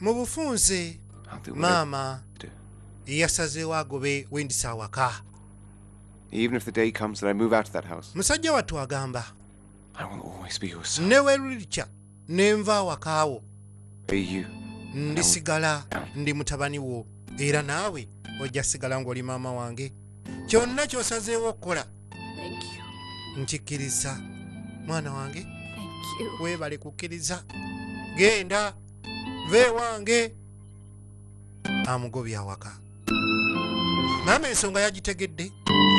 Mu bufunze maama yasazeewo agobe wendisa awaka musajja wattu agamba son. ne nva awakaawo. Ndisigala ndi mutabani wo era naawe ojja sigala ng'oli maama wange. Kyonna ky'osazeewo okukola. Nkikkiriza. Mwana wange Thank you. weebale kukkiriza. Genda ve wange. Amugobye awaka. Maama ensonga yagitegedde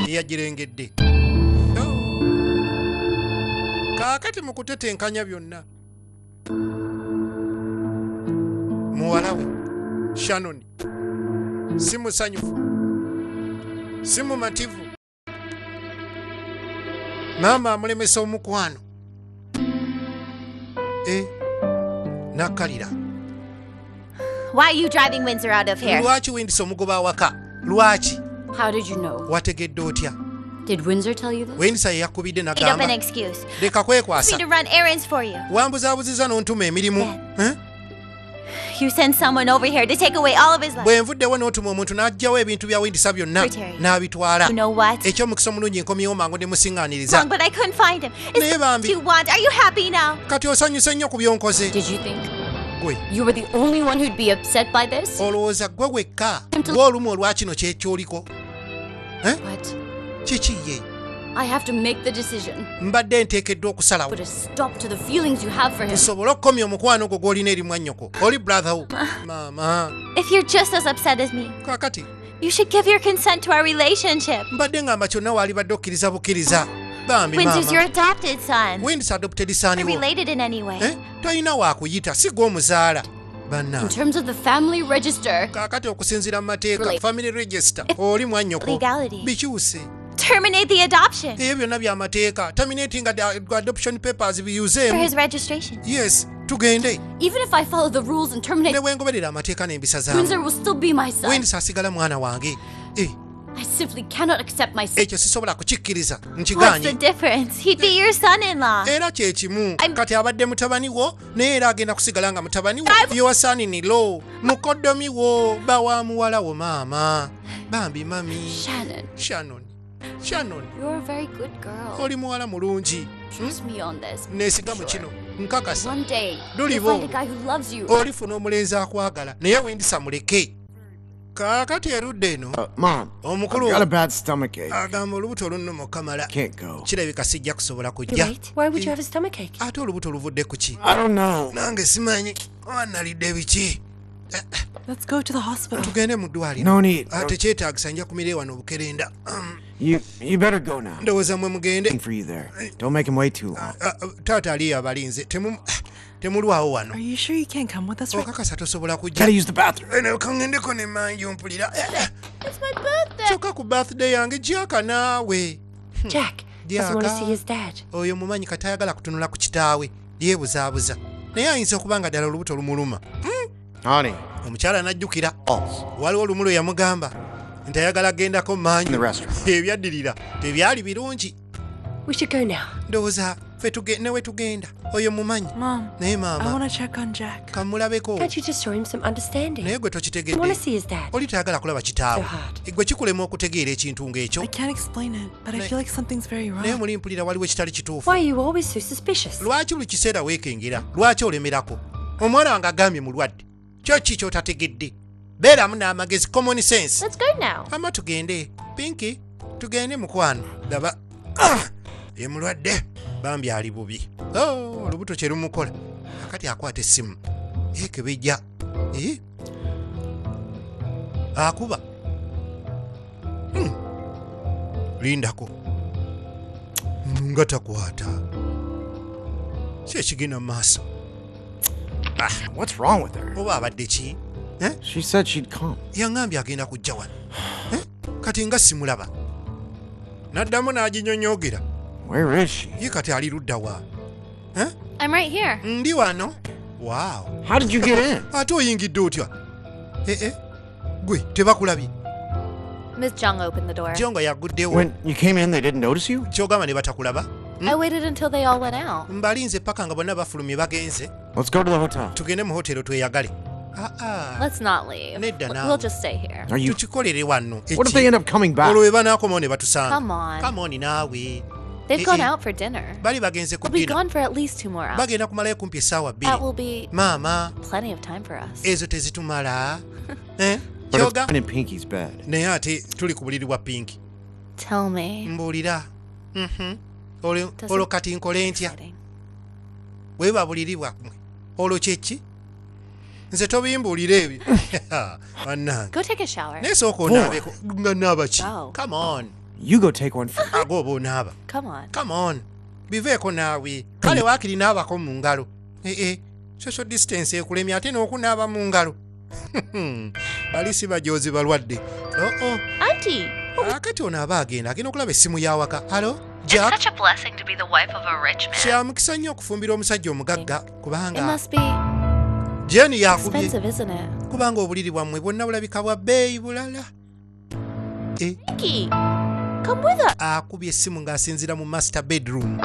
yagirengedde. Oh. kaakati mu kutetenkanya byonna muwala we shanoni si musanyufu si mumativu. Maama amulemesa omukwano. E nakkalira Why are you driving Windsor out of here? lwaki wendisa omugoba awaka? Lwaki? How did you know? wategedde otya? Did Windsor tell you this? wendisa ye yakubidde Made up an excuse. leka Me kwekwasa to run errands for you. wambuzaabuziza n'ontuma emirimu Eh? You send someone over here to take away all of his life. bwe nvuddewo n'otuma omuntu n'aggyawo ebintu by'awindisa byonna n'abitwala You know what? ekyomukisa omulungi nkomyewo mangu ne Wrong, but I couldn't find him. Is Naye bambi. you want? Are you happy now? kati osanyuse nnyo ku byonkoze Did you think gwe you were the only one who'd be upset by this? olowooza ggwe wekka gwe olumu olwa kino kyekyoliko What? kiki ye I have to make the decision. mbadde nteekeddwa okusalawo. Put a stop to the feelings you have for him. okukomya omukwano gwo gw'olina eri mwannyoko oli brother wo. Mama. If you're just as upset as me, kakati you should give your consent to our relationship. mbadde ngamba kyonna waalibadde okkiriza bukkiriza. Bambi Windsor's your adopted son. windisa adopted Are related in any way. Eh? Toyina waakuyita si gw'omuzaala. In banna terms of the family register, kaakati okusinziira mu mateeka family register. Oli mwannyoko bikyuse Terminate the adoption. Ebyo byonna byamateeka terminating ad- adoption papers for his registration. yes tugende. Even if I follow the rules and ne terminate, bwengoberera amateeka n'empisa Windsor will still be my son. asigala mwana wange. Eh, I simply cannot accept my son. ekyo sisobola kukikkiriza. What's the difference? He'd be your son-in-law. era kyekimu I'm- kati abadde mutabani wo naye era agenda kusigala nga mutabani wo. Yowasaninilo mukoddomi wo. Bawa muwala wo maama. Bambi mami. Shannon, shannon shannon you're a very good girl. oli muwala mulungi Trust me on this. neesiga mu kino nkakasa One day, Luli you'll bo. find a guy who loves you. olifuna omulenzi akwagala naye wendisa muleke kaakati erudde eno Uh, Mom, omukulu I've got a bad stomach ache. agamba olubuto olunuma okamala Can't go. kirabika sijja kusobola kujja right. Why would you have a stomach ache? ate olubuto oluvudde ku ki I don't know. nange simanyi wanalidde biki Let's go to the hospital. tugende mu ddwaliro No need. ate kyetaagisa nja kumire wano obukerenda You you better go now. ndowooza mwe mugende for you there. Don't make him wait too long. Ah, ah, taata aliyo abalinze Temu- temulwawo wano Are you sure you can't come with us okakasa tosobola kujja Gotta use the bathroom. eno kaŋŋendeko ne manji ompulira kyokka ku birthday yange gyaka naawe Jack doesn't want to Jaaka. see his dad. oyo mumanyi kati ayagala kutunula ku kitaawe lyebuzaabuza naye ayinza okuba nga ddala olubuto lumuluma Honey. omukyala n'ajjukira Pulse. waliwo lumulo yamugamba nti ayagala gendako manju In the restaurant. ebyaddirira tebyali birungi We should go now. ndowooza ffe tuge- ne we tugenda oyo mumanyi Mom, naye I maama want to check on Jack. kamulabeko Can't you just show him some understanding? naye gwe I want to tokitegedde see his dad. oli tayagala kulaba kitaawe So hard. gwe kikulema okutegeera ekintu ng'ekyo I can't explain it, but I Ne- feel like something's very naye wrong. muli mpulira waliwo ekitali kituufu Why are you always so suspicious? lwaki buli kiseera weekengera lwaki olemerako omwana wange agambye mulwadde kyo ki kyotategedde beeramu n'amagezi common sense. Ama tugende. Pinki tugende mukwano laba Ah! ye mulwadde. Bambi ali bubi. Oh, olubuto kye lumukola. Akati akwata essimu. Ekebejja akuba. Hmm. lindako. Nga takwata. Si ekigenda mu maaso What's wrong with her? oba abadde ki Eh? She said she'd come. yaŋŋambye agenda kujja wano Eh? kati nga simulaba n'addamu n'aginyonyogera Where is she? ye kati ali ludda wa I'm right here. ndi wano waawo How did you get in? ate oyingidde otya Eh, eh. gwe tebakulabye Miss Jung opened the door. jo nga yaguddewo When you came in, they didn't notice you? kyogamba ne batakulaba I waited until they all went out. mbalinze paka nga bonna bafulumye bagenze Let's go to the hotel. tugende mu hotero tweyagale aa Let's not leave. Nedda W- naawe. We'll just stay here. Are you? tukikolere wano What if they end up coming back? olwo we banaakomawo ne batusanga Come on. kamoni naawe They've Eh, gone eh. out for dinner. bali bagenze ku We'll be dina gone for at least two more hours. bagenda kumalayo kumpi essaawa That bbiri will be maama plenty of time for us. ezo tezitumala Eh? But it's kyoga fine in Pinky's bed. naye ate tuli ku buliri bwa pinki Tell me. mbuulira Mhm. Olwo- Doesn't- olwo kati nkole ntya Exciting. weeba buliri bwammwe olwo kyeki nze tobimbuulira ebyo. Bannange. Go take a shower. naye sooka onaabeko nga naaba ki? Wow. come on. You go take one first. age oba onaaba. Come on. come on. Biveeko naawe. Kale waakiri naabako mu ngalo. Ee social distance ekulemya ate n'okunaaba mu ngalo. Bali si bajoozi balwadde. Oo Auntie, akati ono aba agenda agenda okulaba essimu yawaka alo jack a blessing to be the wife of a rich kya mukisa nnyo okufumbira omusajja omugagga It kubanga must be jeni yakubye expensive, isn't it? kubanga obuliri bwammwe bwonna bulabika bwa bbeeyi bulala Eh, Pinky, come with us. akubye essimu ng'asinzira mu master bedroom.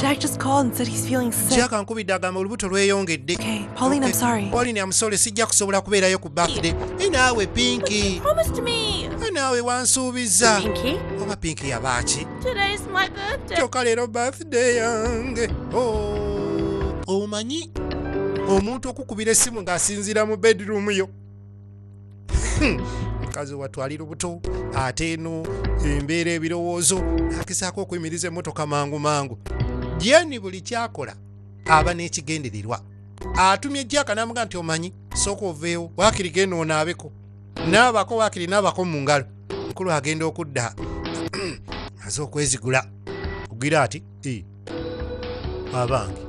Jack just called and said he's feeling sick. jack ankubidde agamba olubuto lweyongedde Okay, Pauline, I'm sorry. pauline amusole sijja kusobola kubeerayo ku birthday e naawe pinki Promise me. e naawe wansuubiza. Pinky? oba pinki yabaaki Today's my birthday. kyokka leero birthday yange. Oh, omanyi? Omuntu okukubira essimu ng'asinziira mu bedroom yo Mukazi watwalira obuto ate eno embeera ebirowoozo agezaako okuyimiriza emmotoka mangu mangu jeni buli kyakola aba n'ekigendererwa. Atumye jaka n'amuga nti omanyi sooka oveewo waakiri genda onaabeko? Naabako waakiri naabako mu ngalo. Mukulu agenda okudda aze okwezigula. Kugira ati "Eh, abange.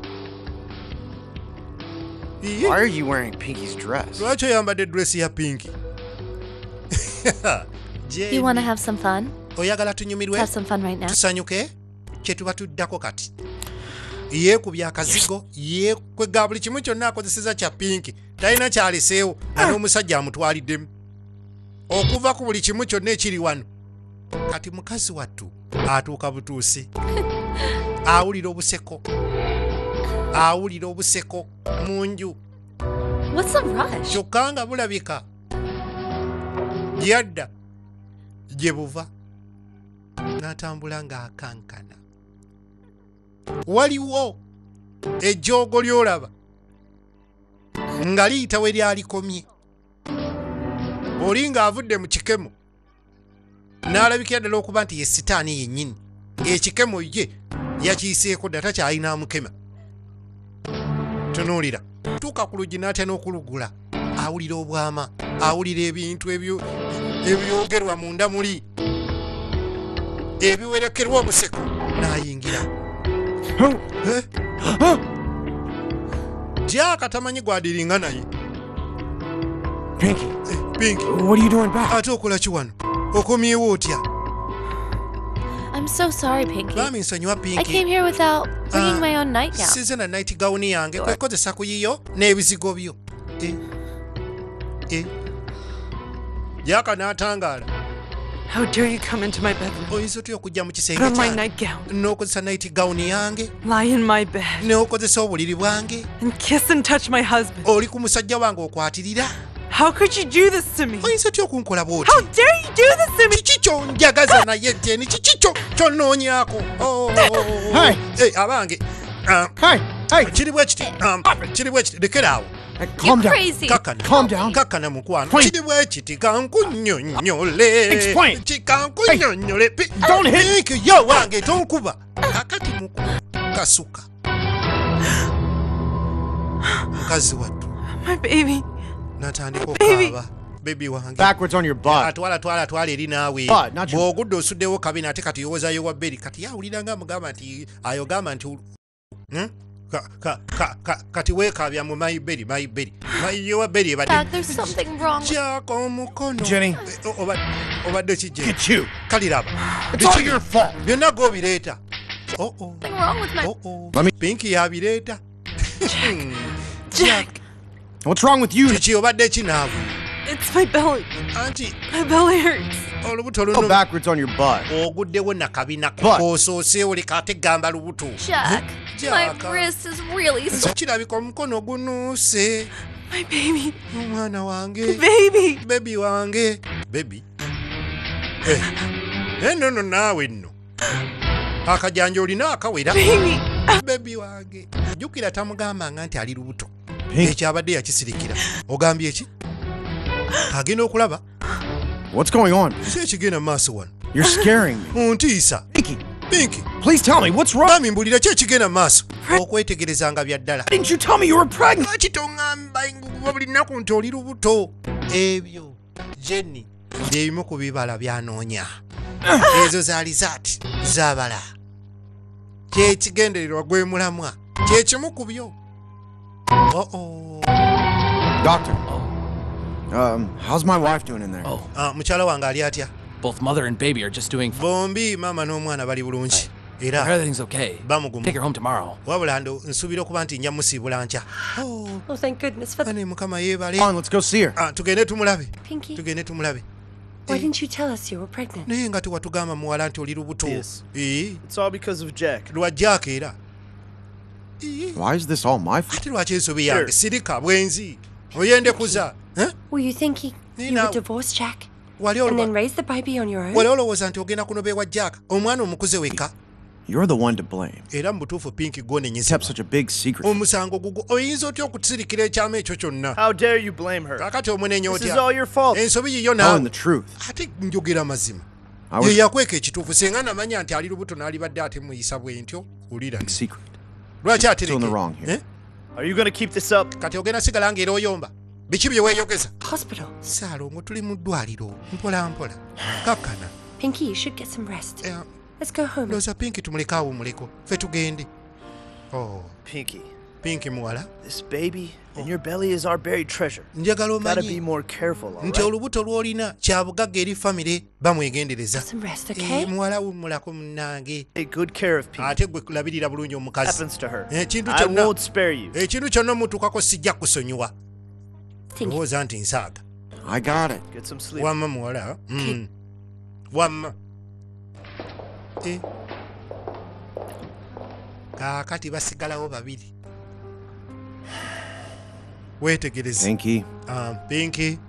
Iye, Why are you wearing Pinky's dress? lwaki oyambadde dresi ya pinki You want to have some fun? oyagala tunyumirwe? Have some fun right now. tusanyuke. Kyetuba tuddako kati. Yeekubya akazigo yekwega buli kimu kyonna akozeseza kya pinki talina kyaleseewo nga n'omusajja amutwaliddemu. Okuva ku buli kimu kyonna ekiri wano. Kati mukazi wattu atuuka butuusi awulira obuseko. Awulira obuseko. Mu nju What's the rush? kyokka nga bulabika gyadda gye buva n'atambula ng'akankana. Waliwo ejjoogo ly'olaba nga liyita we lyalikomye. Oli ng'avudde mu kikemo n'alabikira ddala okuba nti ye sitaani yennyini. Ng'ekikemo ye yakiyiseeko dda takyalina amukema tunuulira. Tuuka ku luggi n'atya n'okulugula awulira obwama awulira ebintu ebyo- ebyogerwa munda muli ebiwerekerwa omuseko n'ayingira. Eh? jaka tamanyi gwadiringa naye. Pinky, Eh, pinki what are you doing back? ate okola ki wano? Okomyewo otya? I'm so sorry, Pinky. bami nsonyiwa I came here without bringing Ah, my own nightgown. size na night gawuni yange kwekozesa kuyiyo n'ebizigo byo. Eh, jaka n'atangaala. How dare you come into my bedroom? oyinza otya okujja mu Put kisenge on my kyange? nightgown, n'okozesa night gawuni yange? Lie in my bed, n'okozesa obuliri bwange? And kiss and touch my husband. oli ku musajja wange okwatirira? How could you do this to me? oyinza otya okunkola How bwoti dare you do this to me? kiki kyonjagaza naye jeni kiki kyo kyonoonyaako Hey. Eh, abange. Hey, hey, kiri bwe kiti? Um, kiri bwe kiti? Lekeraawo calm down. crazy. kakkana Calm down. kakkana mukwano Point. kiri bwe kiti kankunnyonnyole Explain. kikankunnyonnyole Don't hit- yo wange tonkuba kakati muku kasuka mukazi wattu My baby. natandika Baby. okaaba bebi wange Backwards on your butt. atwala twala atwala eri naawe But, not your- bw'ogudde osuddewo kabina ate kati yowoozayo wa beri kati yawulira nga amugamba nti ayogamba nti Hmm? Ka- ka- ka- ka- kati weekabya mu mayiberi mayiberi mayiyowa beri ebadde Dad, there's something wrong. with- jako omukono Jenny. Eh, o- oba- obadde kijje Get you. kaliraba It's all your fault. byonna gobireeta Oh, oh. Something wrong with my. Oh, oh. Let me- pinki yabireeta Jack. What's wrong with you? kiki obadde kinaavu It's my belly. anti My belly hurts. Olubuto Go luno backwards on your butt. oguddewo nakabina But- kosooseewo leka ate gamba lubuto. Jack, my Jack. wrist is really sore. kirabika omukono gunuuse. My baby. omwana wange. Baby. bebi wange. Bebi enono naawe nno. Akajanja olina akawera. Baby. bebi wange. Jjukira tamugambanga nti ali lubuto. Pink, ekyo abadde yakisirikira. Ogambye eki agenda okulaba what's going on? si ekigenda mu maaso wano You're scaring me. Mm, ontiisa Pinky, pinki please tell me what's wrong. bami mbulira ki ekigenda mu maaso okwetegerezanga bya ddala. Why didn't you tell me you were pregnant? lwaki toŋŋamba nguba buli nnaku nti oli lubuto. Ebyo jenny byebimu ku bibala byanoonya. Ezo zaali zaati zabala kyekigendererwa gwe mulamwa? Kyekimu ku byo? Oo Doctor. Um, how's my wife doing in there? Oh, Ah, mukyala wange ali atya both mother and baby are just doing fine. bombi maama n'omwana bali bulungi era Everything's okay. bamugumu Take her home tomorrow. wabula ndo nsuubira okuba nti nja musiibula nkya Oh, Oh, thank goodness for that. ane mukama yeebale Come on, let's go see her. Ah, tugende tumulabe Pinky, tugende tumulabe why didn't you tell us you were pregnant? naye nga tewatugamba muwala nti oli lubuto Yes. Ee, It's all because of Jack. lwa jaaka era Why is this all my fault? ate lwaki ensobi yange Sure. sirika bwenzi oyendekuza Eh? Were you thinking you Nina- would divorce Jack wali and then oluba- raise the baby on your own? wali olowooza nti ogenda kunobeewa jaaka omwana omukuze weka You're the one to blame. era mu butuufu pinki You gwonenyezebwa kept such a big secret. omusango gugwo oyinza otya okutusirikira ekyama ekyo kyonna How dare you blame her? kakati omwenenya This is otya all your fault. ensobi yiyo Telling the naawe truth. ate njogera mazima ye was yakweka ekituufu singa namanya nti ali lubuto n'alibadde ate muyisa bwe ntyo wulira big secret. lwaki atereke the wrong here. Eh? Are you going to keep this up? kati ogenda sigala ng'era oyomba biki bye weeyogeza Hospital. saalongo tuli mu ddwaliro mpola mpola kakkana Pinky, you should get some rest. Eh, Let's go home. ndowooza pinki tumuleke awo muleko ffe tugende oh, Pinky, pinki muwala this baby in your belly is our buried treasure. njagala Gotta be omanyi more careful, all nti right? olubuto lw'olina kya bugagga eri famire bamwegendereza Some rest, Eh, okay? muwala wummulako munnange Take good care of Pinky. ate gwe kulabirira bulungi omukazi happens to her. ekintu I kyonna won't spare you. sijja kusonyiwa Think lowooza nti nsaaga I got it. Get some sleep. wamma muwala Mm. wamma Eh. kaakati basigalawo babiri weetegereze Pinky, Ah, pinki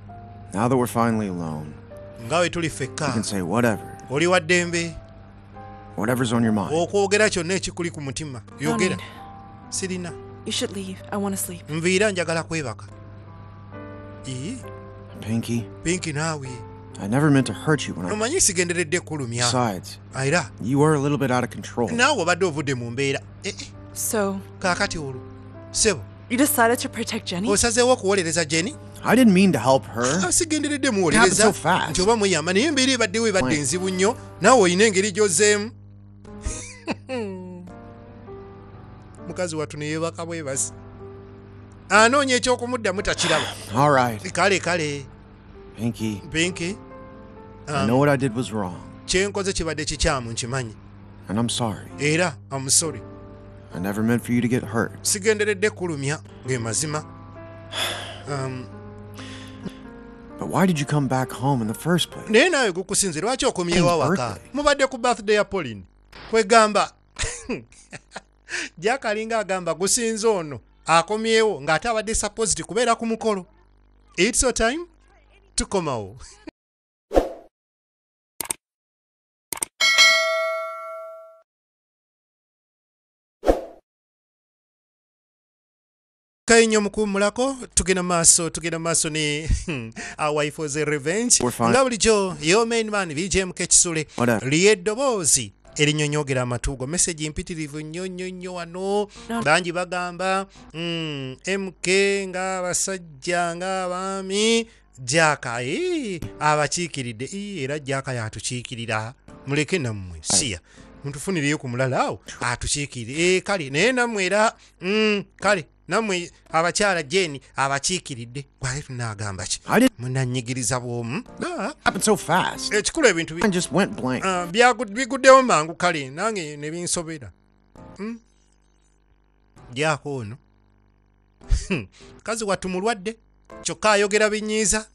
now that we're finally alone, nga we tuli you ffekka can say whatever. oli wa ddembe Whatever's on your mind. okwogera kyonna ekikuli ku mutima No yogera need. sirina You should leave. I want to sleep. nviira njagala kwebaka Ii, Pinky, pinki naawe I never meant to hurt you when I. omanyi sigenderedde kulumya Besides, era you were a little bit out of control. naawe obadde ovudde mu mbeera Eh, eh, So, kaakati olwo sebo you decided to protect Jenny? osazeewo okuwolereza jenny I didn't mean to help her. sigenderedde It happened so fast. nti oba muyamba naye embeera ebaddewo ebadde Right. enzibu nnyo naawe olina engeri gy'ozzeemu mukazi wattu neyeebaka bwebasi anoonya ekyokumuddamu takiraba. Kale kale. Pinki wrong, kyenkoze kibadde kikyamu nkimanyi. Era hurt. sigenderedde kulumya ge mazima. Um, But why did you come back home in the first place? naye naawe gukusinze lwaki okomyewo awaka? mubadde ku birthday ya pauline. Kwegamba jakalinga agamba gusinze ono akomyewo ng'ate abadde supposed kubeera ku mukolo. Its your time tukomawo kainyo mukuwummulako tugenda maaso tugenda maaso ne our wife was a revenge. Nga bulijjo yo main man bjmk ekisule Whatever. Lyeddoboozi erinyonyogera amatuugo. Meseji mpitirivu nnyo nnyo nnyo wano. Bangi bagamba mk ng'abasajja ng'abaami jaaka ee, abakiikiridde. Era jaaka yatukiikirira. Muleke nammwe siya. Mutufuniriyo ku mulala awo atukiikirire. Ee kale naye nammwe era mm, kale nammwe abakyala jeni abakiikiridde gwale tunaagamba ki? Munanyigiriza bw'omu? Happen so fast. ekikulu ebintu bi- I just went blank. Ah, biguddewo mangu kale nange ne binsobera. Hmm? gyako ono? Hmm, mukazi wattu mulwadde kyokka ayogera binyiiza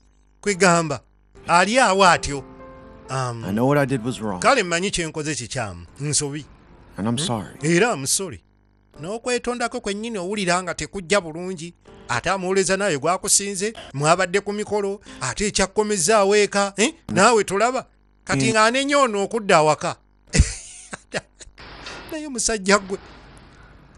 kwegamba ali awo atyo? Um, kale mmanyi kyenkoze kikyamu nsobi. Sorry. era musole n'okwetondako kwennyini owulira nga tekujja bulungi ate amuwoleza naye gwakusinze mwabadde ku mikolo ate ekyakkomezaawo eka eh? naawe tolaba? Kati nga anenya ono okudda awaka. Naye musajja gwe.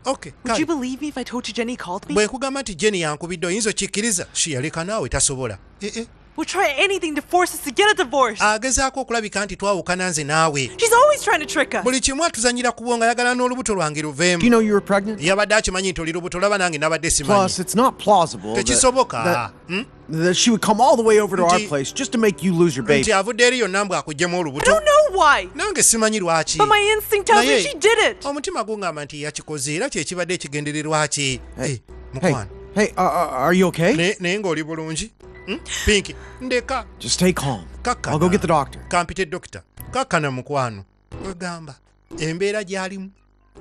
Ok Would you believe me if I told you Jenny called me? bwe nkugamba nti jeni yankubidde oyinza okikkiriza? Shiyaleka naawe tasobola. Eh, eh. We'll try anything to force us to get a divorce. agezaako okulabika nti twawukana nze naawe She's always trying to trick us. buli kimu atuzanyira kubo nga ayagala n'olubuto lwange Do you know you were pregnant? yabadde akimanyi nti oli lubuto laba nange nabadde simanyi Plus, it's not plausible that, tekisoboka that, Hmm? that she would come all the way over to our place just to make you lose your baby. nti avudde eri yonna mbw akugjemu I don't know why, nange simanyi lwaki but my instinct tells me she did it. omutima gungamba nti yakikoze era kyekibadde ekigendererwa ki Hey, Eh, hey, mukwano hey, uh, uh, are you okay? Naye ng'oli bulungi Hmm? pinki ndeka. Just stay calm. kakkana I'll go get the doctor. kampite dokita. Kakkana mukwano. Wegamba embeera gy'alimu.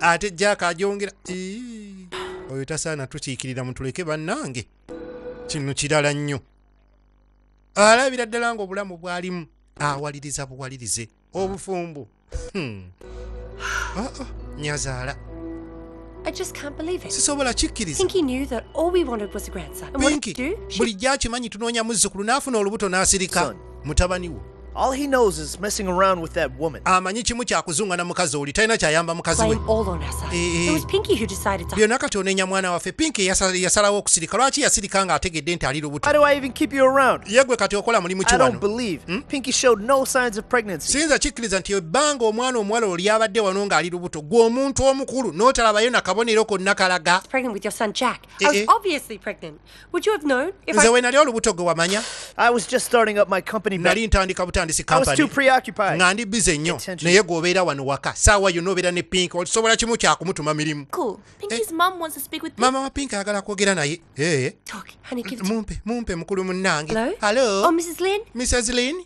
Ate jaaka agyongera Ii, oyo tasaana tukiikirira mutuleke bannange. Kino kirala nnyo. Alabira ddala ng'obulamu bw'alimu. Awaliriza buwalirize. Obufumbu Hmm. Ah, ah, nyazaala I just can't believe it. sisobola kikkiriza Pinky knew that all we wanted was a grandson. And what did pinki he do? She bulijjo akimanyi tunoonya muzzukulu n'afuna olubuto n'asirika Son. mutabani wo All he knows is messing around with that woman. amanyi kimu kyakuzunga na mukazi oli talina kyayamba mukazi we blame all on us. Eh, eh. It was Pinky who decided to. byonna kati onenya mwana waffe pinki yasa- yasalawo okusirika lwaki yasirika ng'ategedde nti ali lubuto Why do I even keep you around? ye gwe kati okola mulimu ki I don't wano believe. Pinky showed no signs of pregnancy. siyinza kikkiriza nti ebbanga omwana omuwala oli abadde wano ng'ali lubuto gwe omuntu omukulu n'otalabayo nakabonero konna kalaga Pregnant with your son Jack. I was obviously pregnant. Would you have known if nze I? we nali olubuto gwe wamanya I was just starting up my company back. nali ntandika butandisi I was too kampani preoccupied. nga ndi bize nnyo naye gweobeera wano waka saawa yonna obeera ne pinki osobola kimu kyakumutuma mirimu? Cool. Pinky's mom wants to speak with maama wa pinki ayagala kwogera naye. To mumpe mumpe mukulu munnange. Oh, Mrs. Lin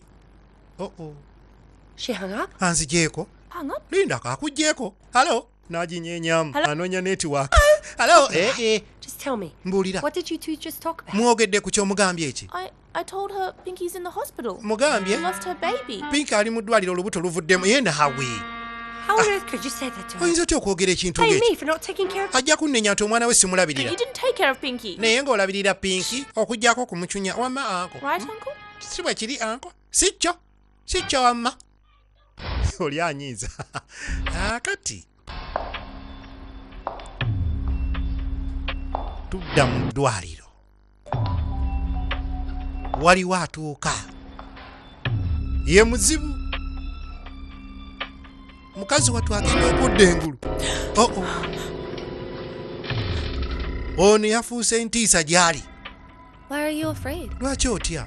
oh, oh. She hung up. anzigyeko linda kakugyeko halo naginyenyamu Hello? anoonya netiwaka halo ee eh, Just tell me. mbuulira. What did you two just talk about? mwogedde ku kyomugambye eki I, I told her Pinky's in the hospital. mugambye? She lost her baby. pinki ali mu ddwaliro olubuto luvuddemu. Ye naawe How on earth could you say that to her? oyinza otya okwogera ekintu Blame ngeki me for not taking care of ajja kunnenya nti omwana we But simulabirira you didn't take care of Pinky. naye ng'olabirira pinki okugyako okumucunya. Wamma anko. Right, Uncle? si bwe kiri anko? Si kyo? Si kyo wamma? Oli anyiiza. Akati tudda mu ddwaliro. Waliwo atuuka ye muzibu. Mukazi wattu agenda okudda engulu. Oo ono yafuuse ntiisa gy'ali. Why are you afraid? lwaki otya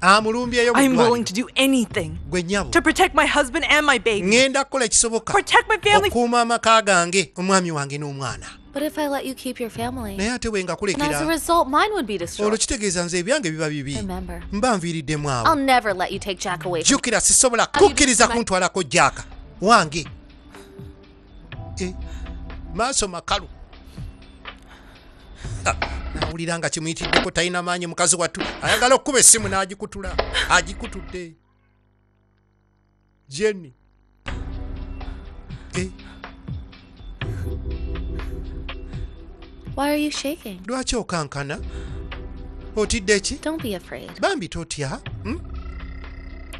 amulumbyeyo mu I'm willing to do anything gwe nnyabo to protect my husband and my baby. ŋŋenda kukola ekisoboka Protect my family. okuuma amaka gange omwami wange n'omwana But if I let you keep your family, naye ate bwe nga and as a result, mine would be olwo destroyed. kitegeeza nze ebyange biba bibi Remember, mba nviiriddemu awo I'll never let you take Jack away from me. jjukira sisobola kukkiriza kuntwalako jaaka wange Eh, maaso makalu nawulira nga kimuyitiddeko talina maanyi mukazi wattu. Ayagala okukuba essimu n'agikutula agikutudde. Jenny. Eh, Why are you shaking? lwaki okankana? Otidde ki? Don't be afraid. bambi totya? Hmm?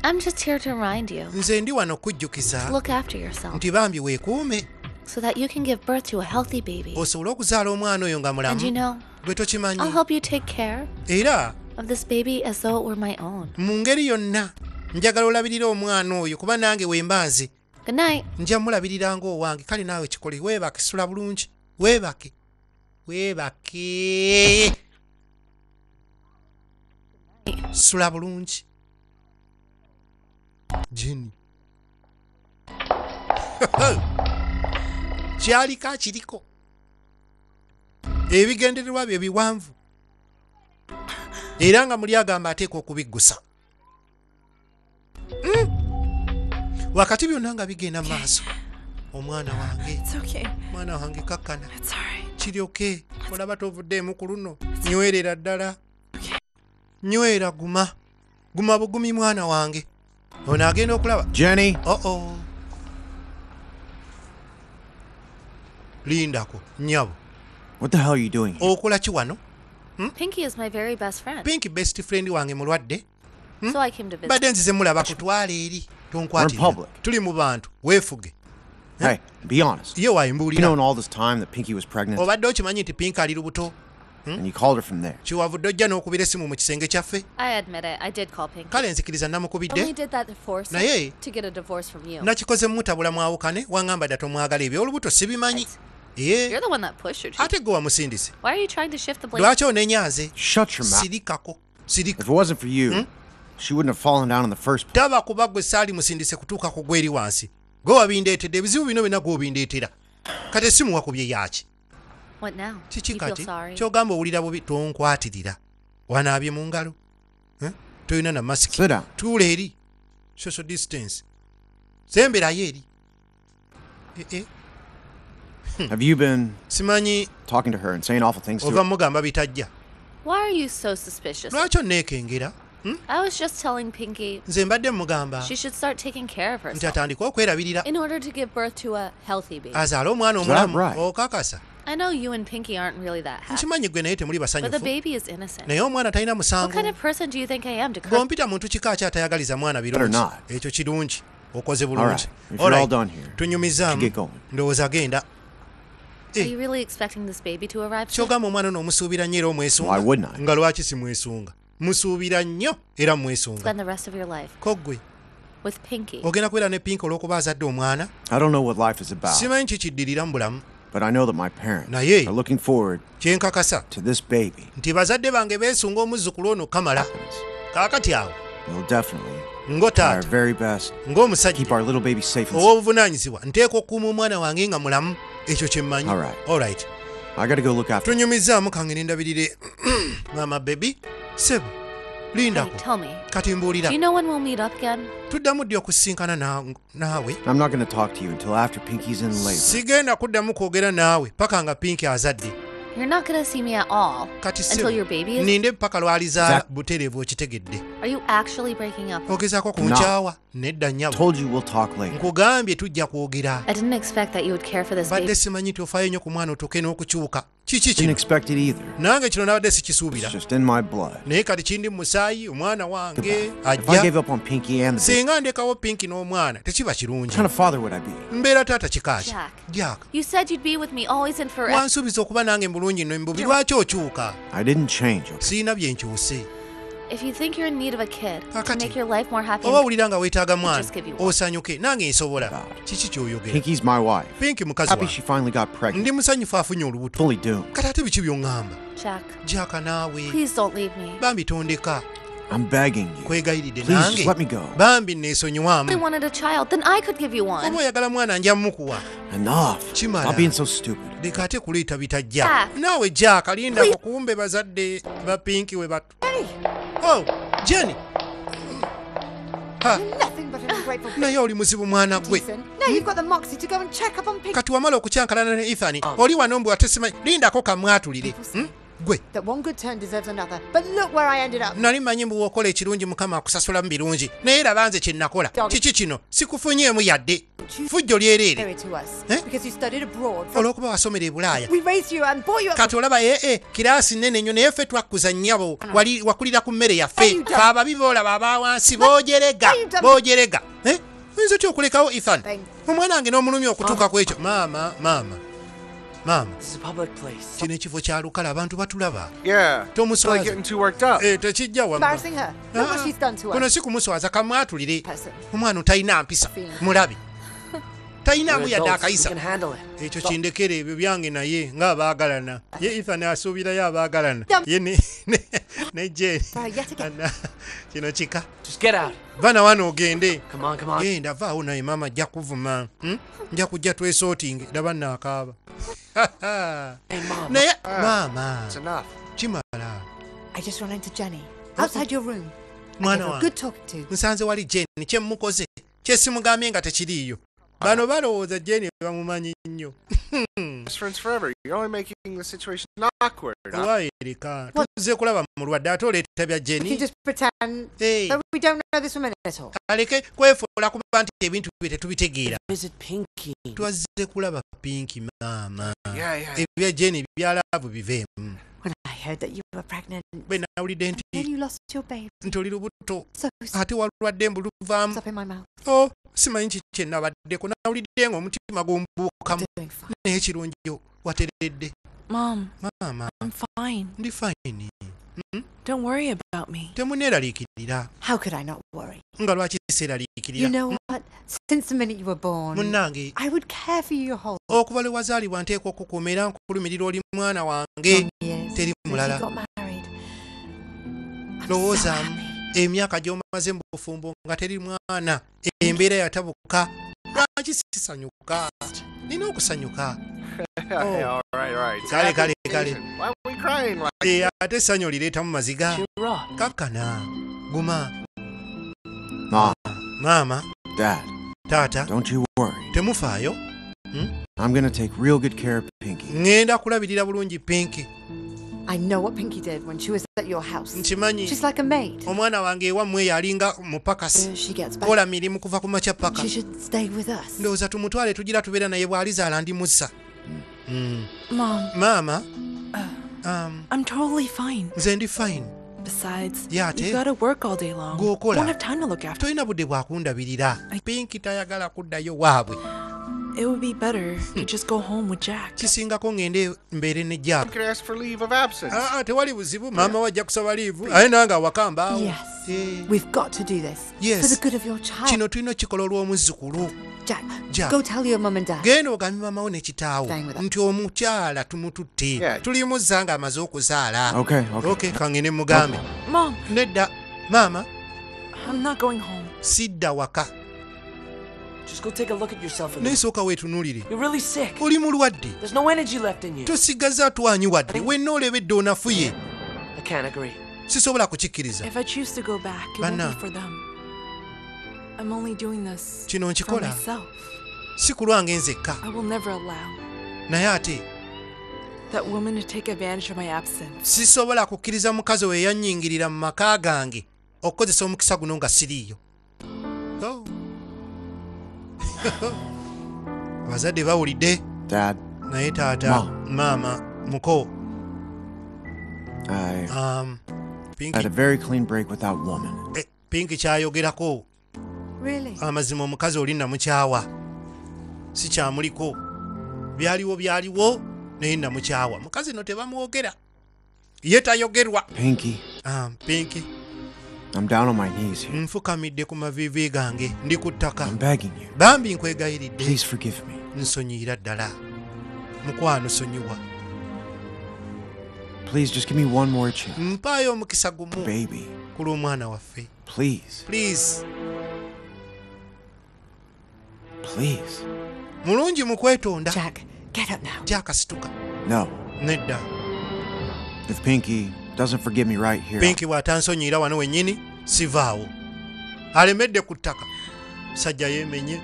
I'm just here to remind you. Nze ndi wano okujjukiza. Look after yourself. Nti bambi weekuume so that you can give birth to a healthy baby. osobole okuzaala omwana oyo nga And you mulamu know, gwe tokimanyi? I'll help you take care era? of this baby as though it were my own. mu ngeri yonna njagala olabirira omwana oyo kuba nange wemba nze Good night. nja mulabirira ng'owange kale naawe kikole weebake sula bulungi. Weebake. Weebake. Sula bulungi. Jeni kyaliko akiriko ebigendererwa bye biwanvu. Era nga muli agamba ateeka okubiggusa. Mm. wakati byonna nga bigenda mu maaso omwana wange It's okay. mwana wange kakkana It's alright. kiryoke olaba tovuddeemu ku luno. Nywerera ddala. Nywera guma. Guma bugumi mwana wange. Ono agenda okulaba. Jenny, oo lindako nyabo what the hell are you doing here? okola ki wano Pinky is my very best friend. pinki best friend wange mulwadde So I came to visit. badde nzize mulaba kutwala eri tonkwatirira public. tuli mu bantu weefuge Hey, be honest. ye You wayimbuulira known all this time that Pinky was pregnant, obadde okimanyi nti pinki ali lubuto and you called her from there. kiwavudde ojja n'okubira essimu mu kisenge kyaffe I admit it. I did call Pinky. kale nzikiriza Only namukubidde did that to force Naye- to get a divorce from you. nakikoze mutabula mwawukane waŋŋamba dda tomwagala ebyolubuto sibimanyi ye You're the one that pushed her to. ate gwe wamusindise Why are you trying to shift the blame? lwaki onenyaze Shut your mouth. sirikako sirika If it wasn't for you, she wouldn't have fallen down in the first place. taba kuba gwe saali musindise kutuuka ku gweri wansi. Gwe wabindeetedde ebizibu bino byonna gw'obindeetera kati essimu wakubye yaki What now? kiki kati? kyogamba owulira bubi tonkwatirira. Wanaabye mu ngalo? Eh? tolina na masiki tuula eri. Social distance. Semberayo eri. Eh, eh, Have you been simanyi talking to her and saying awful things to ova her? mugamba bitajja Why are you so suspicious? lwaki onneekengera I was just telling Pinky nze mbadde mugamba she should start taking care of nti herself atandike okwerabirira in order to give birth to a healthy baby. azaale omwana Is that omulamu right? okakasa I know you and Pinky aren't really that happy, nkimanyi gwe naye temuli but the baby is innocent. naye omwana talina What kind of person do you think I am to curse? bw'ompita muntu kika ki atayagaliza mwana birungi not. ekyo kirungi okoze All right. If you're all done here, tunyumizaamu get going. ndowooza kyogamba omwana n'omusuubira nnyo era omwesunga. Nga lwaki simwesunga musuubira nnyo era mwesunga. Spend the rest of your life ko ggwe. with Pinky. ogenda kubeera ne pinka olw'okuba azadde omwana? I don't know what life is about, simanyi kikiddirira mu bulamu. But I know that my parents Naye- are looking forward kyenkakasa to this baby. nti bazadde bange beesunga omuzzukulu ono kamala. Kaakati awo. We'll definitely ng'otaata very best. To keep ng'omusajja our little baby safe and sound. ow'obuvunaanyizibwa nteeka okuuma omwana wange nga mulamu ekyo kye mmanyi. All right. alright I gotta go look after tunyumizaamu kange nendabirire maama bebi sebo lindako tell me, kati do mbuulira you know when we'll meet up again? tuddamu ddi okusinkana na- naawe? I'm not gonna talk to you until after Pinky's in labor. sigenda kuddamu kwogera naawe paka nga pinki azadde. You're not gonna see me at all kati until your baby is. ninde paka lwalizaala butereevu okitegedde. Are you actually breaking up? ogezaako kunkyawa nedda nnyabo Told you we'll talk later. nkugambye tujja kwogera I didn't expect that you would care for this baby. badde simanyi nti ofaayo nnyo ku mwana otuuke n'okukyuka kiki Didn't kino expect it either. nange kino nabadde It's sikisuubira just in my blood. naye kati kindi mu musaayi omwana wange If I ajja gave up on Pinky and the baby, singa ndekawo pinki n'omwana tekiba kirungi what kind of father would I be? mbeera taata kikaaki Jack. jack You said you'd be with me always and forever. wansuubiza okuba nange mulungi nombubi lwaki okyuka I didn't change. Okay? siina byenkyuse If you think you're in need of a kid to Kakati. make your life more happy, oba owulira nga weetaaga mwana just give you one. osanyuke nange nsobola God. kiki kyoyogera Pinky's my wife. pinki mukazi Happy wange she finally got pregnant. ndi musanyufu afunye olubuto Fully doomed. kati ate biki by'oŋŋamba Jack, jaka naawe please don't leave me. bambi tondeka I'm begging you. kwegayiridde Please, nange just let me go. bambi If I neesonyiwamu wanted a child, then I could give you oba one. oyagala mwana nja mukuwa Enough. Chimala. Stop being so stupid. leka ate kuleeta bitajja Jack. naawe jaaka lindako kumbe bazadde ba pinki we batu oh jenny. An ungrateful naye oli muzibu mwana gwe Ethan. Now you've got the moxie to go and check up on Pink. kati wamala okukyankalana ne ethani oli wano mbwe watesimanyi lindako kamwatulire? Gwe. That one good turn deserves another. But look where I ended up. nali manyi mbu wokola ekirungi mukama akusasulamu birungi. Naye laba nze kye nakola. Kiki kino? Sikufunyeemu yadde. Fujjo Owe lyereere it to us. Eh? Because you studied abroad. For... olw'okuba wasomera e bulaaya. We raised you and brought you up. kati olaba ee kiraasi nnene nnyo naye ffe twakkuza nnyabo. Wali wakulira ku mmere Hey, yaffe you fe don't- ababi boolaba aba wansi boojerega Hey, you don't- boojerega Eh? oyinza otya okulekawo ethan? Thank- omwana wange n'omulumi okutuuka ku ekyo. Maama maama maama kino ekifo kya lukale? Abantu batulaba. Tomuswazatekijja eh, ah. si kumuswaza kamwatulire. Omwana otalina mpisa. Mulabi. Talinamu yadde akayisa ekyo kindekere ebyo byange naye ng'abaagalana ye ethan asuubirayo abaagalana ye ne- Ana- kino kika vana wano ogende. Genda vaawo naye maama ajja kuvuma. Hmm? nja kujja twesootinge daba naakaaba naye maama kimala mwana wange nsanze wali jeni kyemukoze kyesimugambye nga tekiriiyo bano balowooza jeni bamumanyi nnyo Best friends forever. You're only making the situation awkward. huh? waereka tuze kulaba mulwadde ate oleeta bya jeni just pretend Hey. that we don't know this woman at all. aleke kwefuula kuba nti ebintu bye tetubitegeera twazze kulaba pinki maama Yeah, yeah. ebya jeni byalaavu biveemu heard that you were pregnant, bwe nawulidde then nti you lost your baby. nti oli lubuto So ate walwadde mbuluvaamu up in my mouth. o simanyi ki kye nabaddeko nawulidde ng'omutima gumbuukamu Doing fine. naye kirungiyo wateredde Mom, maama I'm fine. ndi fayini Don't worry about me. temuneeraliikirira How could I not worry? nga lwaki You seeraliikirira know what? Since the minute you were born, munnange I would care for you your whole okuva lwe wazaalibwa nteekwa okukuuma era nkukulumirira oli mwana wange teri you mulala. lowoozaamu happy. emyaka gy'omaze mu bufumbo nga teri mwana embeera yatabuka lwaki sisanyuka? Nina okusanyuka. Kale, happy kale, kale. Ate essanyu olireetamu maziga. Kakkana guma. Maama. Dad, taata. Don't you worry. temufaayo. I'm gonna take real good care of Pinky. ŋŋenda kulabirira bulungi pinki I know what Pinky did when she was at your house. nkimanyi She's like a maid. omwana wange ewammwe yalinga mupakasi She gets back. kola mirimu kuva ku makya paka. She should stay with us. ndowooza tumutwale tugira tubeera naye bw'alizaala ndimussa Mm. Mom, maama um, I'm totally fine. nze fine Besides, Yeah, you gotta work all day long. Gw'okola. Don't have time to look after. budde bwakundabirira pinki tayagala kuddayo waabwe It would be better to just go home with Jack. kisingako ngende mbeere ne jack could ask for leave of absence. Ah, ah, tewali buzibu maama wajja kusaba liivu aye nange awakambaawo Yes. We've got to do this. Yes. For the good of your child. kino tulina okukikola olw'omuzzukulu Jack, Jack. go tell your mum and dad. genda ogambe maamawo ne kitaawo Staying with us. nti omukyala tumututte Yeah. tulimuzza ng'amaze okuzaala Okay, okay. ok kangene mugambe Mom, nedda maama I'm not going home. sidda waka Just go take a look at yourself in naye the sooka weetunuulire You're really sick. oli mulwadde There's no energy left in you. tosigaza twanyi wadde wenna olebedde onafuye I can't agree. sisobola kukikkiriza If I choose to go back, it Banna. won't be for them. I'm only doing this kino for nkikola myself. si ku lwange nzekka I will never allow naye ate that woman to take advantage of my absence. sisobola kukkiriza mukazi oyo eyannyingirira mu maka gange okukozesa omukisa guno nga siriiyo abazadde bawulidde. Dad, naye taata Ma. maama muko. Um, Pinky, had a very clean break with that woman. eh, pinki kyayogerako. Really? amazima omukazi oli namukyawa si kyamuliko. Byaliwo byaliwo naye namukyawa mukazi no tebamwogera. Ye tayogerwa. Pinky, um, pinki nfukamidde ku maviivi gange ndi ku ttaka I'm begging you. bambi nkwegayiridde Please forgive me. nsonyiira ddala. Mukwano sonyiwa Please just give me one more chance. mpaayo omukisa gumu. Baby, ku lw'omwana waffe. Please, please. Please. mulungi mu kwetonda. Jack, get up now. gyakasituka No. nedda. If Pinky doesn't forgive me right here, pinki bw'atansonyiira wano wennyini sivaawo alemedde ku ttaka sajja yeemenye.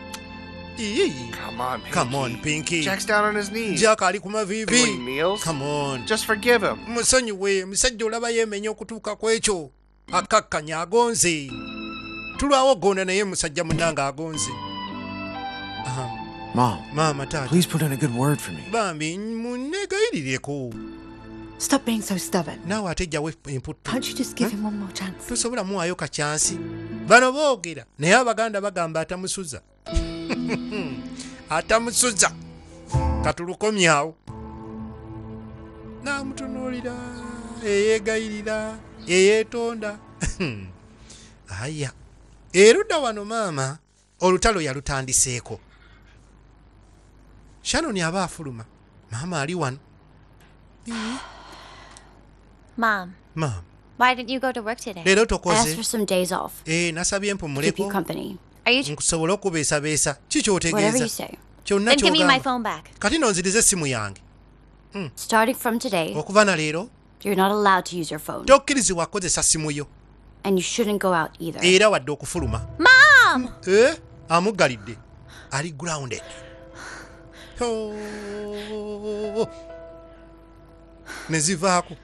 Come on, Pinky. Come on, Pinky. Jack's down on his knees. jack ali ku When Meals. Come on. just forgive him. musonyiwe musajja olaba yeemenye okutuuka kwecho. ekyo akakkanya agonze tulwawo gonda naye musajja munnanga agonze Aha, Mom, maama taata please put in a good word for me. bambi muneegayirireko Stop being so stubborn. naawe ate jjawo emputtu Can't you just give him one more chance? tosobola muwaayo kacyansi bano boogera naye abaganda bagamba atamusuza. Atamusuza. Katulukomyawo namutunuulira eyeegayirira eyeetonda. Aya. Erudda wano maama olutalo yalutandiseeko. Shanoni aba afuluma. Maama ali wano Mom, maama why didn't you go to work today? leero I asked for tokoze some days off. ee nasabye Keep you company. Are you? nkusobole okubeesabeesa ki Whatever you kyotegeeza say. kyonna Then give me my kyogamba phone back. kati nonziriza essimu yange Starting from today, okuva na leero you're not allowed to use your phone. tokkirizibwa kukozesa simu yo And you shouldn't go out either. era wadde okufuluma Mom! Eh, amuggalidde ali grounded Oh. ne zivaako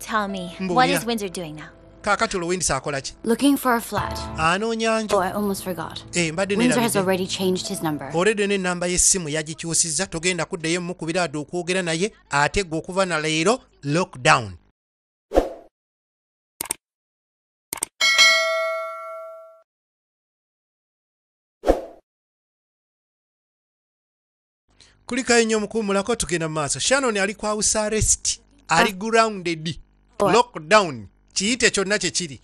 Tell me, what Mbuulira. is Windsor doing now? kaakati olwo windisa akola ki Looking for a flat. anoonya Oh, I almost forgot. Eh, mbadde Windsor has already changed his number. olwedde n'ennamba y'essimu yagikyusizza togenda kuddayo mukubira adde okwogera naye ate gwe okuva na leero lockdown kulikayo nnyo omukuumulako tugenda mu maaso shannon ali ku house arrest ali grounded lockdown. Kiyite kyonna kye kiri.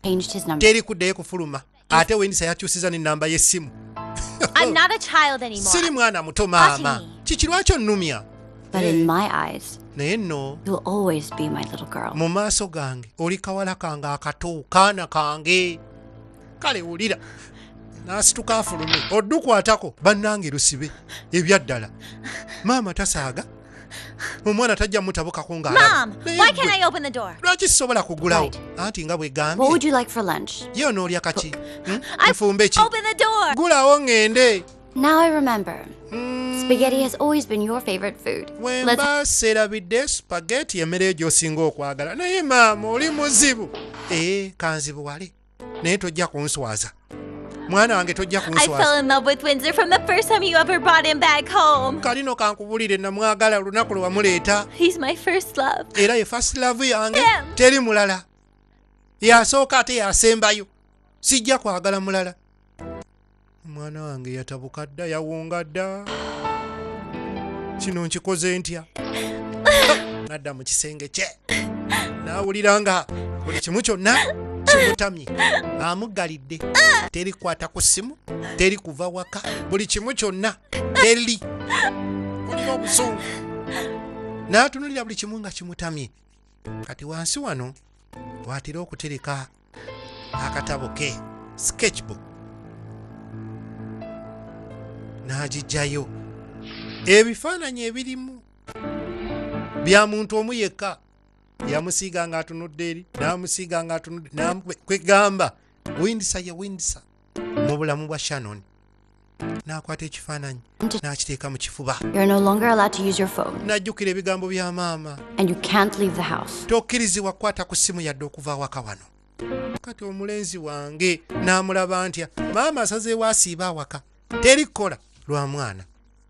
Teri kuddayo kufuluma. Ate wendisa yakyusiza n'ennamba y'essimu. Siri mwana muto maama. kiki lwaki onnumya? Naye nno. you'll always be my little girl. mu maaso gange oli kawala kange akato kaana kange. Kale wulira. N'asituka afulume oddukwatako bannange lusibe. Ebyaddala. Maama tasaaga omwana tajja mutabukako Mom, ng'alaba why can't I open the door? lwaki sisobola kugulawo Right. anti nga bwe What would gambye you like for lunch? ye onoolya kaki Hmm? I- nfumbe ki Open the door! gulawo ŋŋende Now I remember. Spaghetti has always been your favorite food. bwe Let's mba seerabidde spageti emmere gy'osinga okwagala naye maama oli muzibu ee kanzibuwale naye tojja kunswaza mwana wange tojja I fell kunswaza in love with Windsor from the first time you ever brought him back home. kalino kankubulire namwagala olunaku lwe wamuleeta. He's my first love. era ye fast love yange teri mulala. Yasooka ate yasembayo sijja kwagala mulala. Omwana wange yatabuka dda yawunga dda. Kino nkikoze ntya? Nadda mu kisenge kye. N'awulira nga buli kimu kyonna kimutamye amuggalidde. Teri kukwata ku ssimu teri kuva waka. Buli kimu kyonna teri. Olina obusungu. N'atunulira buli kimu nga kimutamye. Kati wansi wano watera okutereka akatabo ke sketchbook. N'agijjayo ebifaananyi ebirimu bya muntu omu yekka yamusiiga nga atunudde eri n'amusiiga nga atunudde n'amu- kwegamba windisa ye windisa. Mu bulamu bwa shannon n'akwata ekifaananyi n'akiteeka mu kifuba. N'ajjukira ebigambo bya maama. Tokkirizibwa kukwata ku ssimu yadde okuva awaka wano. Kati omulenzi wange n'amulaba ntya maama asazeewo asiiba awaka. Teri kukola lwa mwana.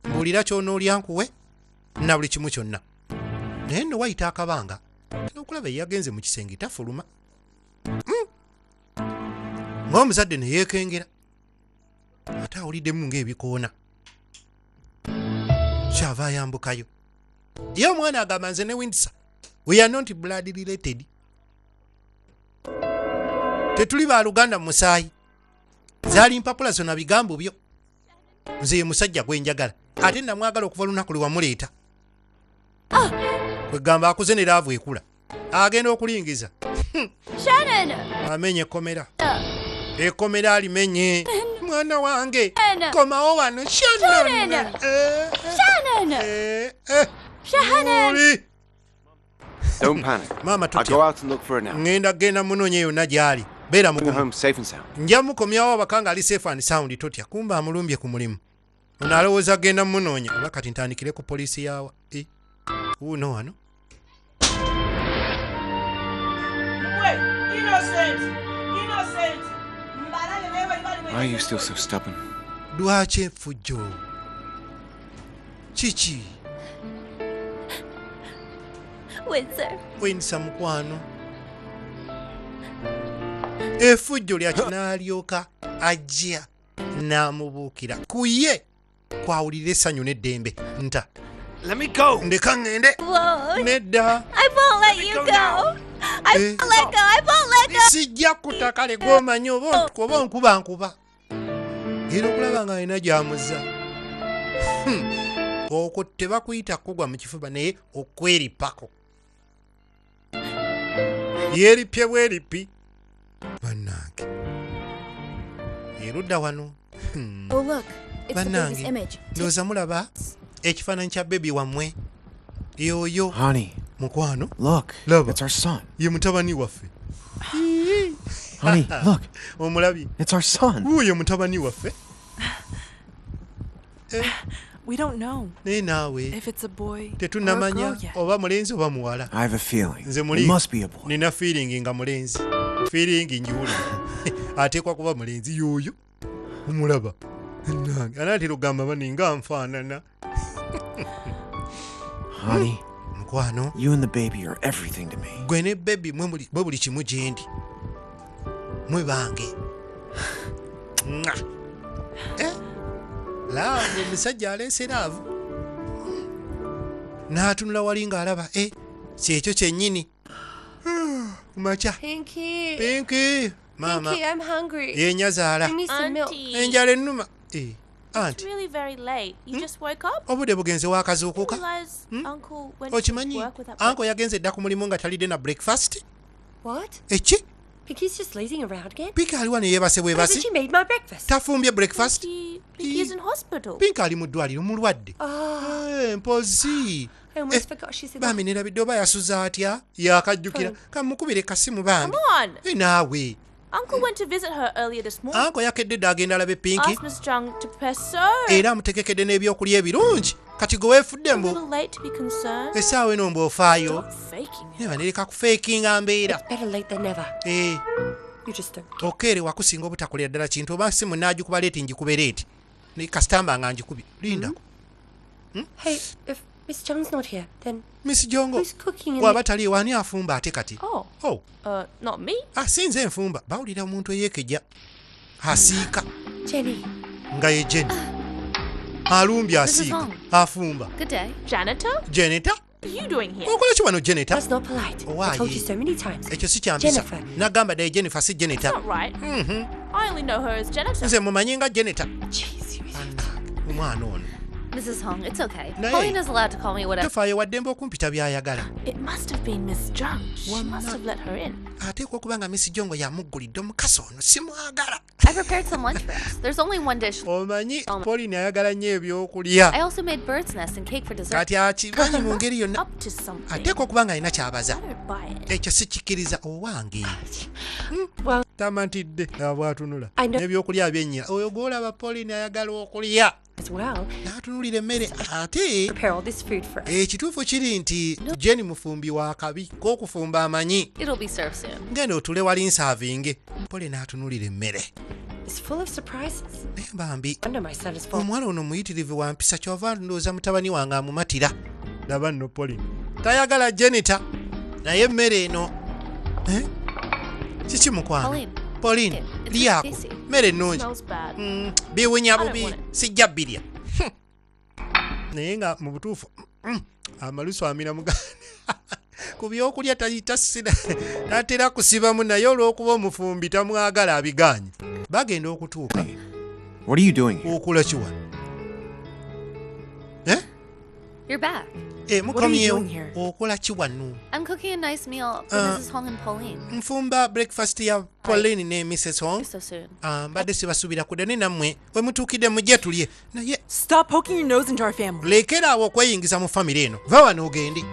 Mbuulira kyonoolya nkuwe na buli kimu kyonna. Naye nno wayita akabanga n'okulaba ye yagenze mu kisenge tafuluma. Mm. ng'omuzadde ne yeekengera. Ate awuliddemu ng'ebikoona. Kyava ayambukayo. Ye omwana agamba nze ne windisa we are not blood related. Tetuli baluganda mu musaayi. Zaali mpapula zona bigambo byo. Nze ye musajja gwenjagala ate namwagala okuva lunaku lwe wamuleeta kwegamba akuze ne laavu ekula. Agenda okulingiza. Shannon! amenye ekkomera ekkomera alimenye. Mwana wange komawo wano. Eh, eh, eh. Maama I'll tutya. go out and look for her now. ŋŋenda kgenda munoonya yonna gy'ali. Beera Bring her mukumu home safe and sound. nja mukomyawo abaka nga ali safe and sound totya. Kumba amulumbye ku mulimu. Ono alowooza genda munoonya oba kati ntandikire ku poliisi yawa Eh, wuuno wano lwaki enfujjo kiki Windsor. wendisa mukwano. Efujjo lyaki n'alyoka ajja n'amubuukira ku ye kwawulira essanyu n'eddembe. Nta. Let me go. ndeka ŋŋende Whoa. nedda I won't let you go. I Eh. won't let go. I won't let go. sijja kutaka le gwomanyi oba ontuka oba onkuba nkuba era okulaba nga alina gy'amuzza Hmm. okwo tebakuyita kugwa mu kifuba naye okweripako yeeripye bweripi bannange erudda wano Hmm. Oh, look. It's the bannange image. ndowooza mulaba ekifaananyi kya bebi wammwe yoyo Honey, mukwano look. Lava. It's our son. ye mutabani waffe Honey, look. omulabye It's our son. wuuyo mutabani waffe We don't know naye naawe if it's a boy or a tetunnamanya girl yet. oba mulenzi oba muwala I have a feeling. nze It muli must be a boy. nina feeling nga mulenzi feeling njiwuli ateekwa kuba mulenzi yoyo omulaba nange anaatera okugamba bani nga nfaanana Honey, mukwano? you and the baby are everything to me. gwe ne bebi mwe muli- mwe buli kimu gye ndi. Mwe bange. Mwa. Eh, laavu omusajja aleese laavu. N'atunula wali ng'alaba e kyekyo kyennyini. Kumakya Pinky. pinki maama. Pinky, I'm hungry. yenyazaala. Bring me some milk. enjala ennuma. Eh, anti really very late. You just woke up? obudde bugenze wakazuukuka Realize? Uncle went to okimanyi work without anko yagenze dda ku mulimu nga talidde na breakfast? What? eki Pinky's just lazing around again? pinki aliwa ne yeebase Hasn't bwebasi she made my breakfast? tafumbye breakfast? Pinky's in hospital. pinki ali mu ddwaliro mulwadde Oh, Eh, mpozi. I almost forgot she's in the... bambi nerabidde oba yasuza atya? Yakajjukira. Kamukubire kasimu bambi. Come on. Eh, naawe Uncle went to visit her earlier this morning. anko yakedde dda agenda alabe pinki Asked Miss Jung to prepare so. era amutegekedde n'ebyokulya ebirungi kati gwe weefudde A mbu little late to be concerned. essaawa eno mbwofaayo Faking it. neba nereka kufeekinga mbeera Better late than never. Eh, You just don't. okeere wakusinga obutakolera ddala kintu oba naagikuba leeti njikube leeti Ne kasitamba nga njikubye lindako Hey, if Miss Jung's not here, then miss jongo who's cooking in bw'aba the... taliiwo ani afumba ate kati Oh. oh Uh, not me. ah, si nze enfumba bawulira omuntu eyeekejja asiika Jenny. nga ye jeni alumbye Mrs. asiika Hong. afumba Good day. Janitor? jeneta What are you doing here? okola ki wano jeneta That's not polite. I told you so many times. ekyo si kyampisa Jennifer. nagamba ddaye jennifer si That's jeneta not right. I only know her as janitor. nze mumanyi nga jeneta Jeez, you... omwana ono Mrs. Hong, it's okay. Naye- Pauline is allowed to call me whatever. tofaayo waddembe okumpita by'ayagala It must have been Miss Jung. She must have let her in. ateekwa okuba nga misi jongo yamuggulidde omukazi ono simwagala I prepared some lunch for us. There's only one dish. omanyi pauline ayagala nnyo ebyokulya I also made bird's nest and cake for dessert. kati akimanyi mu ngeri yonna Up to something. ateekwa okuba nga alina kyabaza I don't buy it. ekyo sikikkiriza owange Well, tamantidde nga bwatunula I know- n'ebyokulya byennyira oyo gwolaba pauline ayagala okulya as well, n'atunulira emmere ate prepare all this food for us. ekituufu kiri nti jeni mufumbi wa kabi k'okufumba amanyi It'll be served soon. ngenda otule wali nsaavinge pole n'atunulira emmere It's full of surprises. naye mbambi Wonder my son is full. omuwala ono muyitirivu wa mpisa kyova ndowooza mutabani wange amumatira laba nno polin tayagala jenita naye emmere eno Eh? kiki mukwano Pauline. lyako mmere ennungi biwunya bubi sijja birya Hm. naye nga mu butuufu mm, amalusu amira muganda ku byokulya tali- tasira tatera kusibamu naye olw'okuba omufumbi tamwagala abiganye bagenda okutuuka What are you doing here? okula kiwa eh? You're back. Eh, What are you doing here? okola ki wano I'm cooking a nice meal for Uh, Mrs. Hong and Pauline. nfumba breakfast ya pauline ne mrs hong So soon. Ah, mbadde sibasuubira kudde ne nammwe we mutuukidde mujje tulye naye Stop poking your nose into our family. lekeraawo okweyingiza mu famire eno va wano ogende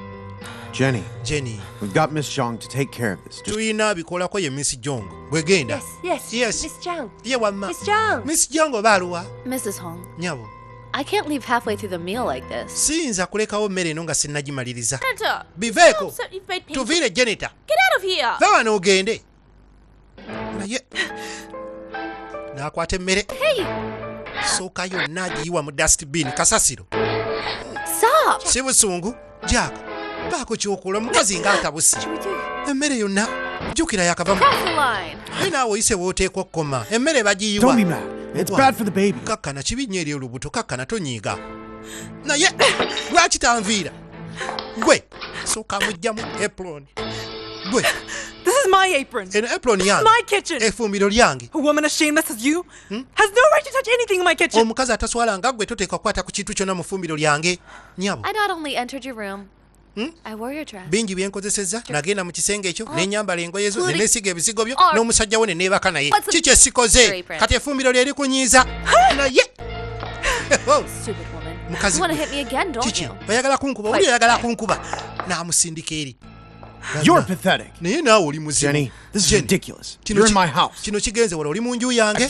Jenny, jenny we've got Miss Zhang to take care of this. Just we bikolako ye miss Jong. bwegenda Yes, yes, Yes. Miss Jung. ye wamma Miss Jong. miss Jong baaluwa Mrs. Hong, nyabo I can't leave halfway through the meal like this. siyinza kulekawo emmere eno nga sinnagimaliriza Janitor! biveeko tuviire Janitor! Get out of here! va wano ogende naye n'akwata emmere Hey! sooka yonna agiyiwa mu dustbin kasasiro Stop! si busungu Jack, baako kyokola mukazi ng'atabuse. Emmere yonna jjukira yakava mu Cross the line! naye naawe oyise w'oteekwa okukoma emmere don't be bagiyiwa mad. It's bad for the baby. kakkana kibi nnyo eri olubuto kakkana tonyiiga. Naye lwaki tanviira? Gwe soka mujjamu apron. Gwe. This is my apron. In apron This is yange. My kitchen. efumbiro lyange. A woman as shameless as you has no right to touch anything in my kitchen. omukazi ataswala nga ggwe toteekwa kukwata ku kintu kyonna mu fumbiro lyange. Nyabo. I not only entered your room, I wore your dress. bingi byenkozesezza nagenda mu kisenge ekyo Oh. nenyambala engoye zo neneesiga ebizigo byo n'omusajja wo neneebaka naye What's the- ki kyesikoze Your apron. kati efumbiro lyeri kunyiiza naye Oh, Stupid woman. Mukazi you want to gwe. hit me again, don't kiki you? oyagala kunkuba oli oyagala kunkuba n'amusindika eri You're pathetic. naye naawe oli muzibu Jenny, this is ridiculous. kino You're in my house. kino kigenze wala oli mu nju yange.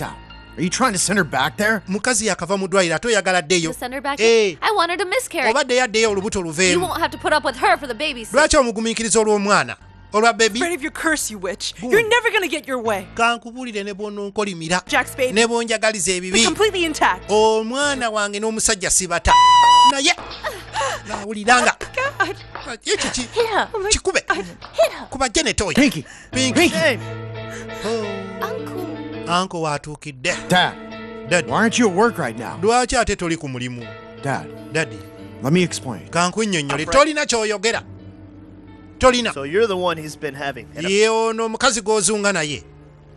Are you trying to send her back there? mukazi yakava mu ddwaliro ate oyagala addeyo To send her back Hey. I want her to miscarry. obadde yaddeyo olubuto You won't have to put up with her for the baby's sake. lwaki omugumiikiriza olw'omwana olwa bebi Afraid of your curse, you witch. You're never gonna get your way. kankubulire ne bwononkolimira Jack's baby. ne bwonjagaliza ebibi completely intact. omwana wange n'omusajja sibata naye nawuliranga ye kiki Hit her. kikube Hit her. kuba genetoyi Pinky. Pinky. Uncle. anko waatuukidde Dad, dadi why aren't you at work right now? lwaki ate toli ku mulimu? Dad, dadi let me explain. kankunnyonnyole. Tolina kyoyogera. Tolina. So you're the one he's been having. ye ono omukazi gw'ozunga naye.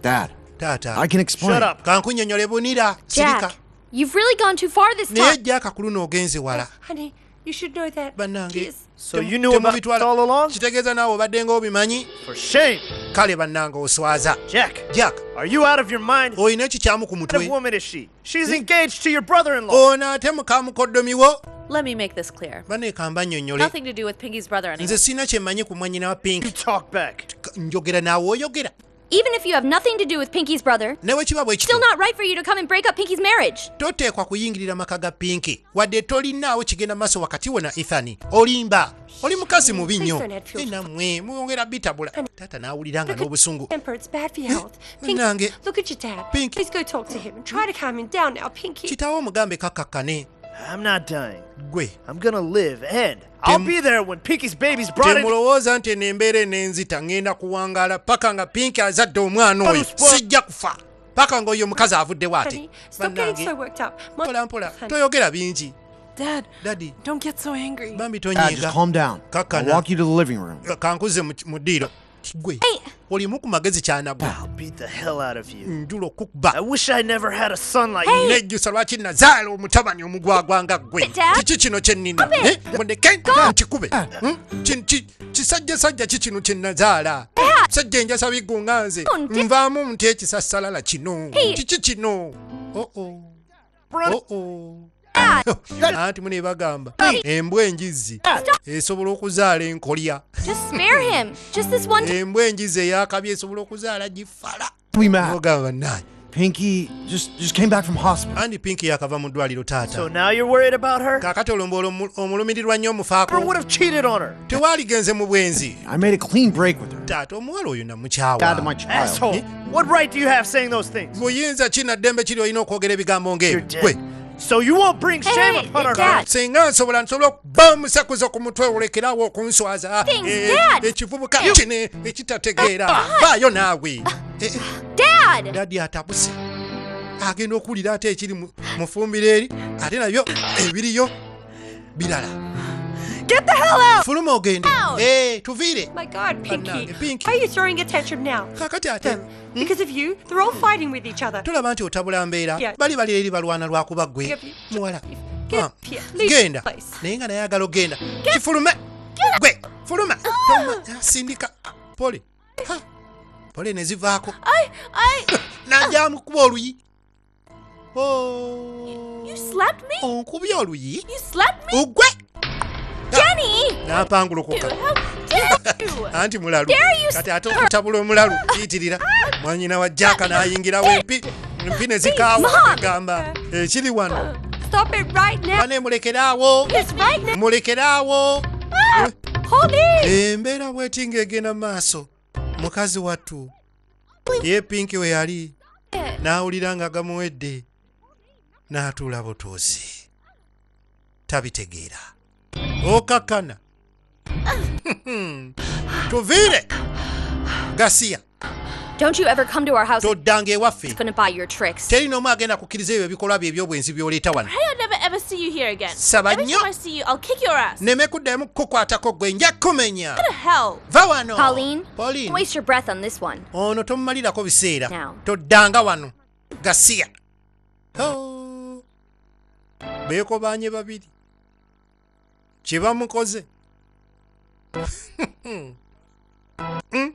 Dad, taata. I can explain. Shut up. kankunnyonnyole bunira. Sirika. Jack, you've really gone too far this naye time. jjaka ku luno ogenze wala. Honey, you should know that. bannange he is- So you knew about it temubitwala- all along? kitegeeza naawe obadde nga obimanyi For shame. kale bannange oswaza Jack, jack are you out of your mind? What olina ekikyamu ku kind of mutwe woman is she? She's engaged to your brother-in-law. ono ate mukamukoddomi wo Let me make this clear. baneekamba nnyonnyole Nothing to do with Pinky's brother anymore. nze sirina kyemmanyi ku mwanyina wa You pink talk back. njogera naawe oyogera Even if you have nothing to do with Pinky's brother, ne bwe kiba bwe still kityo not right for you to come and break up Pinky's marriage. toteekwa kuyingirira maka ga pinki wadde tolinaawo kigenda maaso wakati wo na ethani olimba oli mukazi mubi nnyo Please don't add fuel to- nammwe mwongera bitabula taata n'awuliranga n'obusungu Temper, it's bad for your health. Pinky, Nange. look at your dad. Pinky. Please go talk to him and try to calm him down now, Pinky. kitaawo omugambe kakkakkane I'm not dying. gwe I'm gonna live, and I'll be there when Pinky's baby's brought in. temulowooza nti eno embeera enenzita ŋŋenda kuwangaala paka nga pinki azadde omwana oyo sijja kufa paka ng'oyo omukazi avuddewo ate Honey, stop getting so bannange worked up. My- mpola mpola toyogera bingi Dad, dadi don't get so angry. bambi Dad, just tonyiiga calm down. I'll Kakkana. walk you to the living room. kankuze mu ddiiro gwe olimu ku magezi kyanagwe I'll beat the hell out of you. njula I okukuba wish I never had a son like you. nejjusa lwaki nazaala omutabani omugwagwa nga ggwe kiki kino kye nnina? Eh, mundeke nkikube? Ki- ki- kisajjasajja ki kino kye nazaala? Sajja enjasa biggunga nze. Oh, nvaamu nti ekisassalala kino. Kiki kino? Oh, anti muneebagamba embwa enjizzi esobola okuzaala enkolya Just spare him. Just this one time. embwa enjizzi eyakabye esobola okuzaala gifala We mad. ogamba bannange Pinky just just came back from hospital. andi pinki yakava mu ddwaliro So now you're worried about her? kaakati olomba omulumirirwa nnyo Or would have cheated on her. tewaaligenze mu bwenzi I made a clean break with her. taata omuwala oyo Dad of my child. Asshole. What right do you have saying those things? buyinza ki naddembe kiri olina okwogera ebigambo You're ng'ebyo dead. So you won't bring shame Hey, upon her Dad. heart. singa nsobola nsobola okuba omusakuzo ku mutwe olekerawo okunswaza Things, Eh, Dad. ekivubuka kine ekitategeera vaayo naawe Eh, eh, Dad! dadi atabuse agenda okuwulira ate ekiri mu fumbiro eri ate nabyo ebiriyo birala Get the hell out! fuluma ogende Eh, tuviire My God, Pinky. Pinky. Why are you throwing a tantrum now? kakati ate. Them. Because of you, they're all fighting with each other. tolaba nti otabula mbeera. Bali balira eri balwana lwakuba ggwe Get- muwala. Ah, genda. naye nga nayagala ogenda. Kifulume gwe. Fuluma Toma, sindika. Pole Ha, pole ne zivaako. I, I, najamukuba oluyi. Oh, you slapped me? onkubye oluyi. You slapped me? ogwe Jenny! nampangulukuka How dare you? anti mulalu. Dare you kati ate okutabula omulalu kiyitirira mwanyina wa jaka n'ayingirawo empi empi ne zikaawo Mom! egamba ekiri wano. Stop it right now. bane mulekeraawo It's right now. mulekeraawo Ah, hold it! embeera bweti ng'egenda maaso mukazi wattu ye pinki we yali n'awulira nga gamuwedde n'atuula butuuzi tabitegeera okakkana tuviire gasiya Don't you ever come to our house. toddanga ewaffe It's gonna buy your tricks. teri n'omu agenda kukkiriza ebyo ebikolwa bye ebyobwenzi by'oleeta wano I've never ever see you here again. Saba Every nnyo. time I see you, I'll kick your ass. neme kuddamu kukukwatako gwe nja kumenya What the hell? va wano Pauline, Pauline. waste your breath on this one. ono tomumalirako biseera Now. toddanga wano gasiya Oh. beekobanye babiri kye bamukoze? Hmm. Hmm?